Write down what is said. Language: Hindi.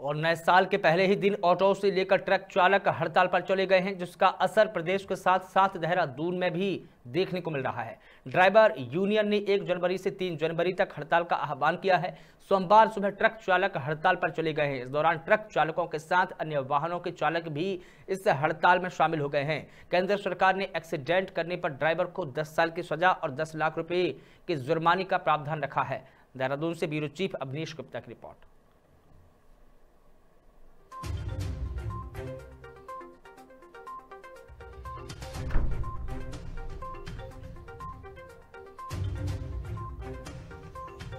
और नए साल के पहले ही दिन ऑटो से लेकर ट्रक चालक हड़ताल पर चले गए हैं, जिसका असर प्रदेश के साथ साथ देहरादून में भी देखने को मिल रहा है। ड्राइवर यूनियन ने 1 जनवरी से 3 जनवरी तक हड़ताल का आह्वान किया है। सोमवार सुबह ट्रक चालक हड़ताल पर चले गए हैं। इस दौरान ट्रक चालकों के साथ अन्य वाहनों के चालक भी इस हड़ताल में शामिल हो गए हैं। केंद्र सरकार ने एक्सीडेंट करने पर ड्राइवर को दस साल की सजा और दस लाख रुपए के जुर्माने का प्रावधान रखा है। देहरादून से ब्यूरो चीफ अवनीश गुप्ता की रिपोर्ट।